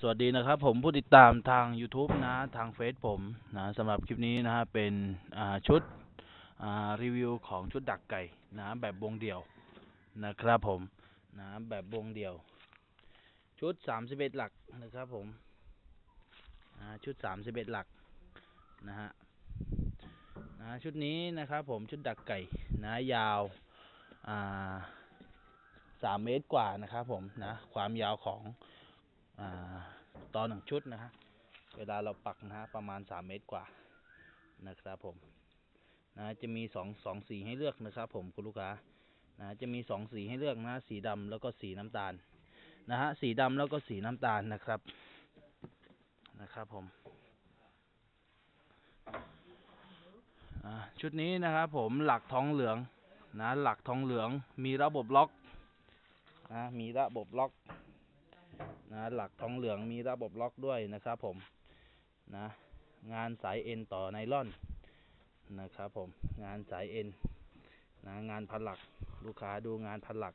สวัสดีนะครับ ผมผู้ติดตามทาง YouTube นะทางเฟซผมนะสำหรับคลิปนี้นะฮะเป็นชุดรีวิวของชุดดักไก่นะแบบวงเดียวนะครับผมนะแบบวงเดียว ชุด31หลักนะครับผมอ่าชุด31หลักนะฮะนะชุดนี้นะครับผมชุดดักไก่นะยาวสามเมตรกว่านะครับผมนะความยาวของ หนึ่งชุดนะฮะ เวลาเราปักนะฮะประมาณสามเมตรกว่านะครับผมนะจะมีสองสองสีให้เลือกนะครับ ผมคุณลูกค้านะจะมีสองสีให้เลือกนะสีดำแล้วก็สีน้ำตาลนะฮะสีดำแล้วก็สีน้ำตาลนะครับนะครับผมชุดนี้นะครับผมหลักทองเหลืองนะหลักทองเหลืองมีระบบล็อกนะมีระบบล็อก นะหลักทองเหลืองมีระบบล็อกด้วยนะครับผมนะงานสายเอ็นต่อไนล่อนนะครับผมงานสายเอ็นนะงานพันหลักลูกค้าดูงานพันหลัก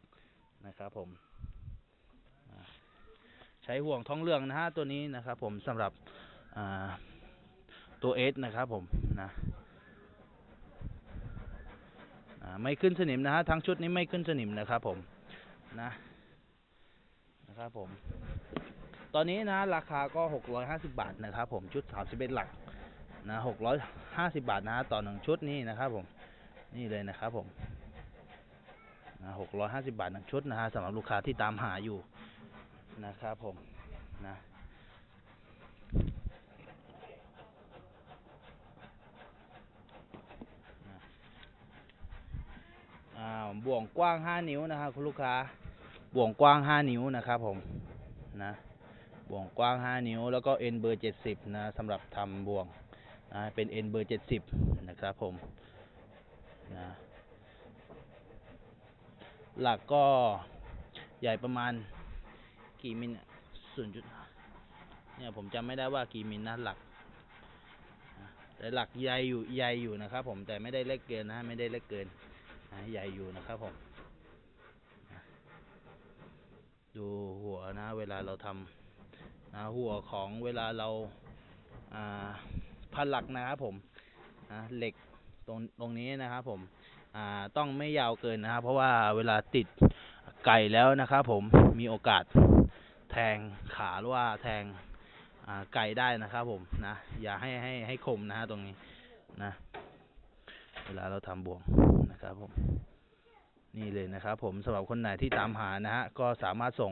นะครับผมนะใช้ห่วงทองเหลืองนะฮะตัวนี้นะครับผมสำหรับตัวเอสนะครับผมนะไม่ขึ้นสนิมนะฮะทั้งชุดนี้ไม่ขึ้นสนิมนะครับผมนะ นะครับผม ตอนนี้นะ ราคาก็650บาทนะครับ ผมชุด31หลักนะ650บาทนะต่อหนึ่งชุดนี้นะครับ ผม นี่เลยนะครับผมนะ650บาทหนึ่งชุดนะฮะสำหรับลูกค้าที่ตามหาอยู่นะครับผมนะอ่าบ่วงกว้าง 5 นิ้วนะครับคุณลูกค้า บ่วงกว้าง 5 นิ้วนะครับผมนะบ่วงกว้าง 5 นิ้ว แล้วก็เอ็นเบอร์ 70 นะสำหรับทำบ่วงนะเป็นเอ็นเบอร์ 70 นะครับผมนะหลักก็ใหญ่ประมาณกี่มิลศูนย์จุดเนี่ยผมจำไม่ได้ว่ากี่มิลนะหลักแต่หลักใหญ่อยู่ใหญ่อยู่นะครับ ผมแต่ไม่ได้เล็กเกินนะ ไม่ได้เล็กเกินนะใหญ่อยู่นะครับผมนะ ดูหัวนะ เวลาเราทำนะหัวของเวลาเราอ่าพันหลักนะครับผมนะเหล็กตรงตรงนี้นะครับผมอ่าต้องไม่ยาวเกินนะครับ เพราะว่าเวลาติดไก่แล้วนะครับผมมีโอกาสแทงขาหรือว่าแทงอ่าไก่ได้นะครับผมนะอย่าให้ให้ให้คมนะฮะตรงนี้นะ เวลาเราทำบ่วงนะครับผม นี่เลยนะครับผมสำหรับคนไหนที่ตามหานะฮะก็สามารถส่ง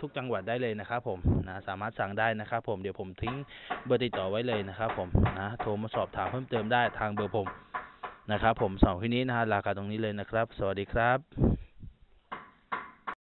ทุกจังหวัดได้เลยนะครับผมนะสามารถสั่งได้นะครับผมเดี๋ยวผมทิ้งเบอร์ติดต่อไว้เลยนะครับผมนะโทรมาสอบถามเพิ่มเติมได้ทางเบอร์ผมนะครับผมสองที่นี้นะฮะราคาตรงนี้เลยนะครับ สวัสดีครับ